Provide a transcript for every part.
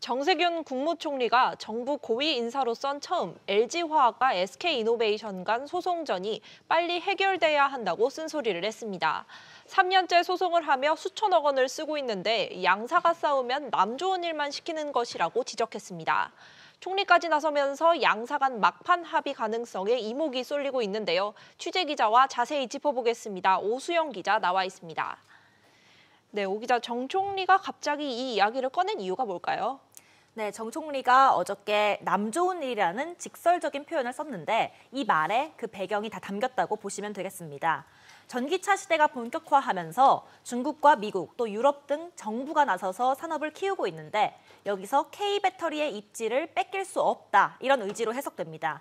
정세균 국무총리가 정부 고위 인사로선 처음 LG화학과 SK이노베이션 간 소송전이 빨리 해결돼야 한다고 쓴소리를 했습니다. 3년째 소송을 하며 수천억 원을 쓰고 있는데 양사가 싸우면 남 좋은 일만 시키는 것이라고 지적했습니다. 총리까지 나서면서 양사 간 막판 합의 가능성에 이목이 쏠리고 있는데요. 취재 기자와 자세히 짚어보겠습니다. 오수영 기자 나와 있습니다. 네, 오 기자, 정 총리가 갑자기 이 이야기를 꺼낸 이유가 뭘까요? 네, 정 총리가 어저께 남 좋은 일이라는 직설적인 표현을 썼는데 이 말에 그 배경이 다 담겼다고 보시면 되겠습니다. 전기차 시대가 본격화하면서 중국과 미국 또 유럽 등 정부가 나서서 산업을 키우고 있는데 여기서 K배터리의 입지를 뺏길 수 없다 이런 의지로 해석됩니다.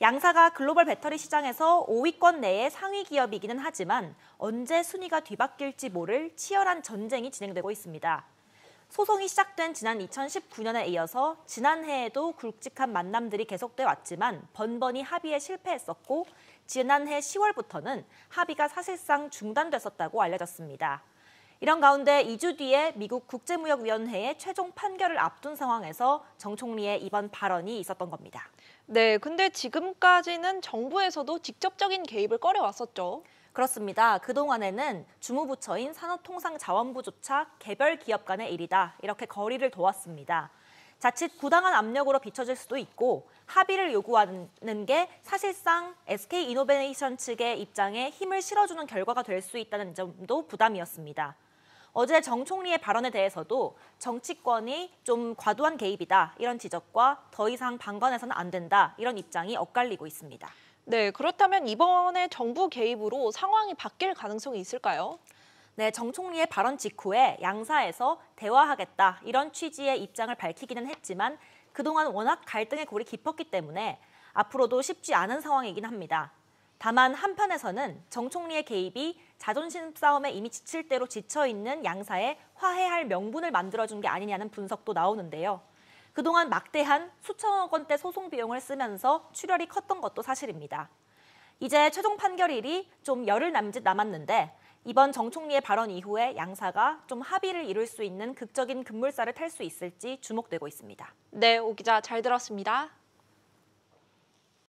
양사가 글로벌 배터리 시장에서 5위권 내의 상위 기업이기는 하지만 언제 순위가 뒤바뀔지 모를 치열한 전쟁이 진행되고 있습니다. 소송이 시작된 지난 2019년에 이어서 지난해에도 굵직한 만남들이 계속돼 왔지만 번번이 합의에 실패했었고 지난해 10월부터는 합의가 사실상 중단됐었다고 알려졌습니다. 이런 가운데 2주 뒤에 미국 국제무역위원회의 최종 판결을 앞둔 상황에서 정 총리의 이번 발언이 있었던 겁니다. 네, 근데 지금까지는 정부에서도 직접적인 개입을 꺼려왔었죠. 그렇습니다. 그동안에는 주무부처인 산업통상자원부조차 개별 기업 간의 일이다. 이렇게 거리를 둬왔습니다. 자칫 부당한 압력으로 비춰질 수도 있고 합의를 요구하는 게 사실상 SK이노베이션 측의 입장에 힘을 실어주는 결과가 될 수 있다는 점도 부담이었습니다. 어제 정 총리의 발언에 대해서도 정치권이 좀 과도한 개입이다 이런 지적과 더 이상 방관해서는 안 된다 이런 입장이 엇갈리고 있습니다. 네, 그렇다면 이번에 정부 개입으로 상황이 바뀔 가능성이 있을까요? 네, 정 총리의 발언 직후에 양사에서 대화하겠다 이런 취지의 입장을 밝히기는 했지만 그동안 워낙 갈등의 골이 깊었기 때문에 앞으로도 쉽지 않은 상황이긴 합니다. 다만 한편에서는 정 총리의 개입이 자존심 싸움에 이미 지칠 대로 지쳐 있는 양사에 화해할 명분을 만들어준 게 아니냐는 분석도 나오는데요. 그동안 막대한 수천억 원대 소송 비용을 쓰면서 출혈이 컸던 것도 사실입니다. 이제 최종 판결일이 좀 열흘 남짓 남았는데 이번 정 총리의 발언 이후에 양사가 좀 합의를 이룰 수 있는 극적인 급물살을 탈 수 있을지 주목되고 있습니다. 네, 오 기자 잘 들었습니다.